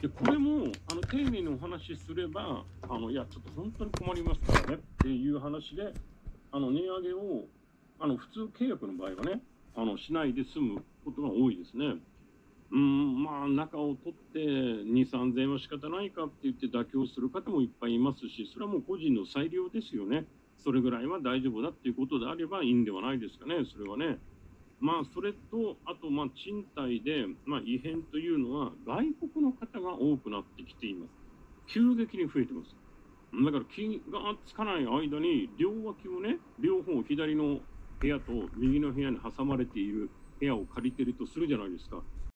でこれもあの丁寧にお話しすればあのいやちょっと本当に困りますからねっていう話であの値上げをあの普通契約の場合はねあのしないで済むことが多いですね。うんまあ中を取って2、3000円は仕方ないかって言って妥協する方もいっぱいいますしそれはもう個人の裁量ですよね。それぐらいは大丈夫だっていうことであればいいんではないですかね、それはね。まあ、それと、あと、まあ、賃貸で、まあ、異変というのは、外国の方が多くなってきています。急激に増えてます。だから、気がつかない間に、両脇をね、両方、左の部屋と右の部屋に挟まれている部屋を借りてるとするじゃないですか。